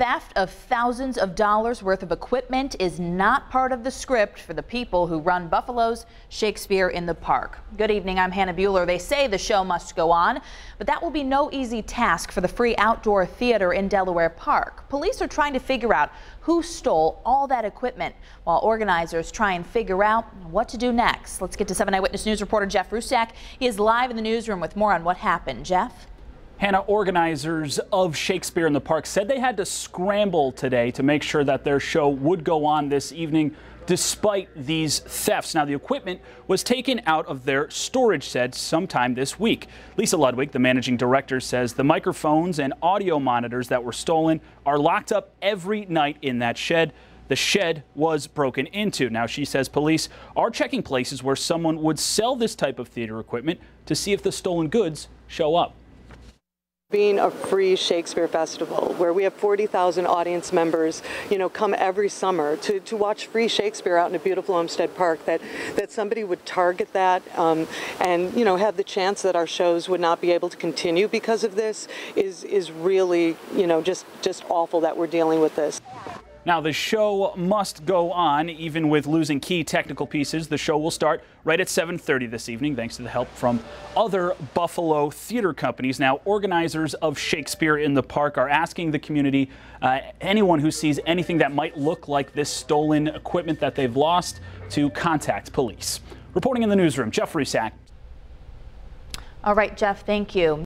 Theft of thousands of dollars worth of equipment is not part of the script for the people who run Buffalo's Shakespeare in the Park. Good evening, I'm Hannah Buehler. They say the show must go on, but that will be no easy task for the free outdoor theater in Delaware Park. Police are trying to figure out who stole all that equipment while organizers try and figure out what to do next. Let's get to 7 Eyewitness News reporter Jeff Rusack. He is live in the newsroom with more on what happened. Jeff? Hannah, organizers of Shakespeare in the Park said they had to scramble today to make sure that their show would go on this evening despite these thefts. Now, the equipment was taken out of their storage shed sometime this week. Lisa Ludwig, the managing director, says the microphones and audio monitors that were stolen are locked up every night in that shed. The shed was broken into. Now, she says police are checking places where someone would sell this type of theater equipment to see if the stolen goods show up being a free Shakespeare festival where we have 40,000 audience members, you know, come every summer to, to watch free Shakespeare out in a beautiful Olmsted Park, that, that somebody would target that um, and, you know, have the chance that our shows would not be able to continue because of this is, is really, you know, just, just awful that we're dealing with this. Now, the show must go on, even with losing key technical pieces. The show will start right at 7.30 this evening, thanks to the help from other Buffalo theater companies. Now, organizers of Shakespeare in the Park are asking the community, uh, anyone who sees anything that might look like this stolen equipment that they've lost, to contact police. Reporting in the newsroom, Jeff Rusack. All right, Jeff, thank you.